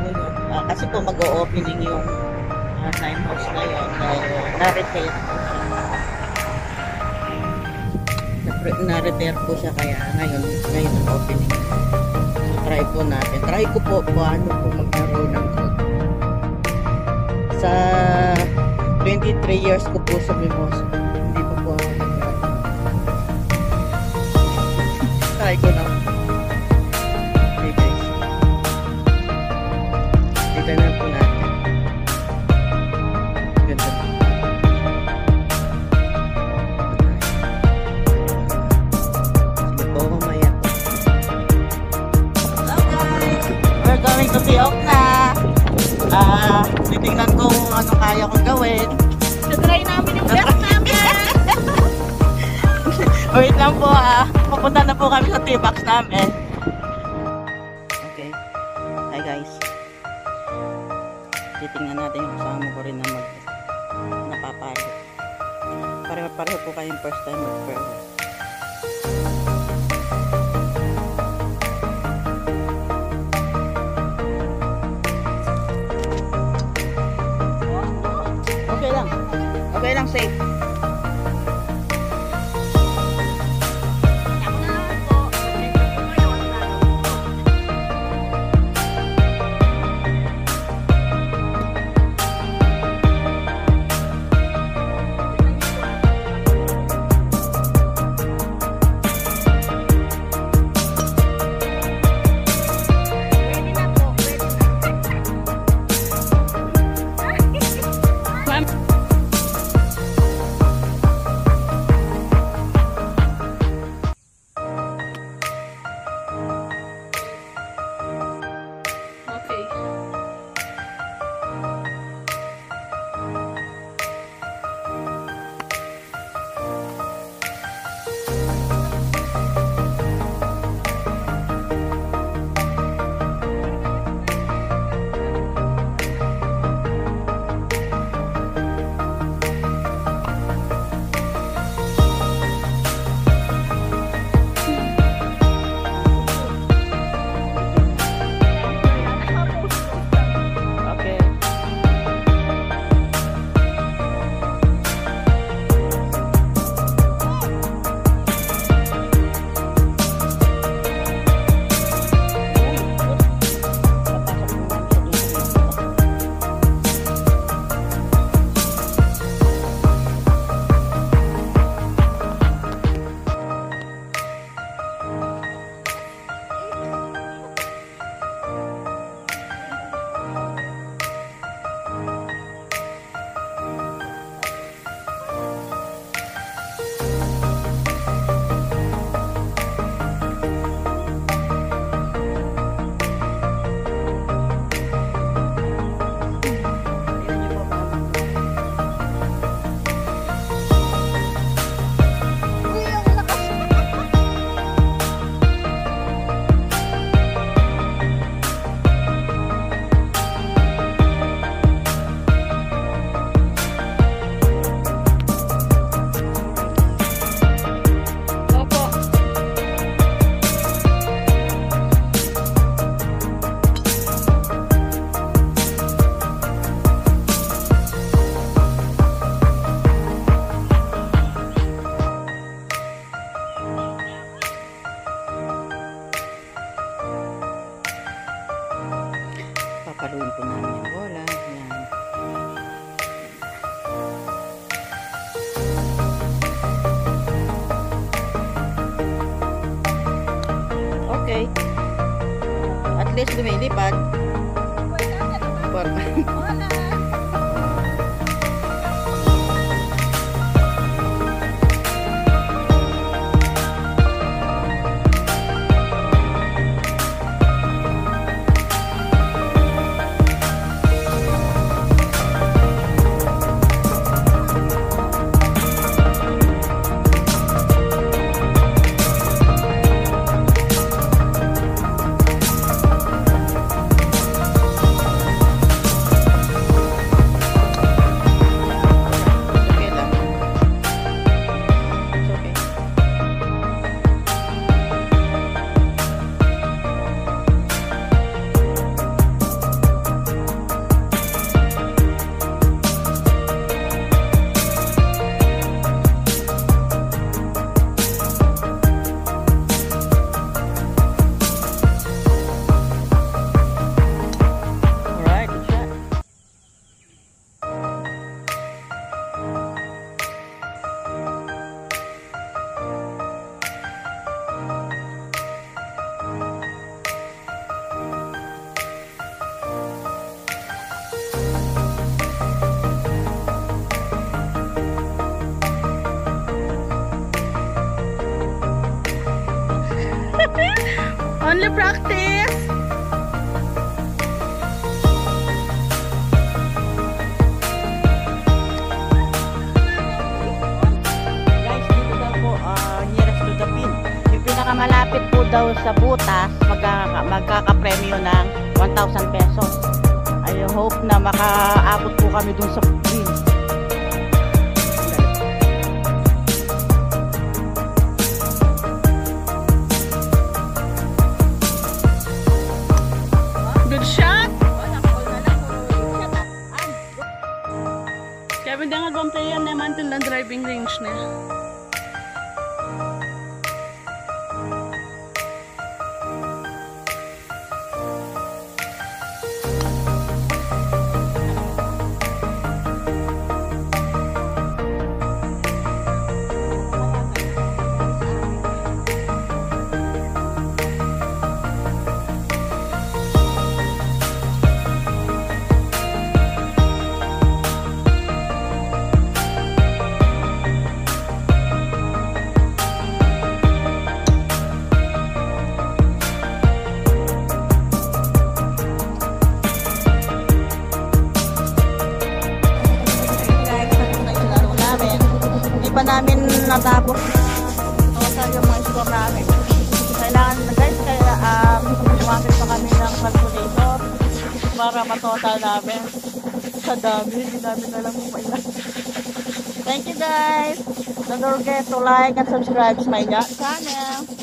po yun. Ah, kasi po mag-o-opening yung uh, nine months na yun. Uh, na-repair po siya. Na- Na-repair po siya kaya ngayon, ngayon ang opening. So, try po natin. Try ko po paano po magkaroon ng code. Sa 23 years ko po sa Mimosa, kaya kong gawin. Try namin yung best namin. Wait lang po ah. Pupunta na po kami sa T-box namin. Okay. Hi guys. Titingnan natin yung kasama ko rin na mag napapalo. Pareho-pareho po kayong first time mag-pro. Safe. Namin bola. Yan. Okay. At least lumilipad. Por- Only practice. Guys, dito daw po, uh, nearest to the pin. Yung pinakamalapit po daw sa butas, magkaka magkakapremyo ng 1,000 pesos. I hope na makaabot po kami dun sa pin. Namin natapos na total yung mga score namin. Kailangan na guys, kaya um, gumamit pa kami ng calculator para matotal namin. Sa dami, hindi namin alam kung ilan. Thank you guys! Don't forget to like and subscribe to my channel.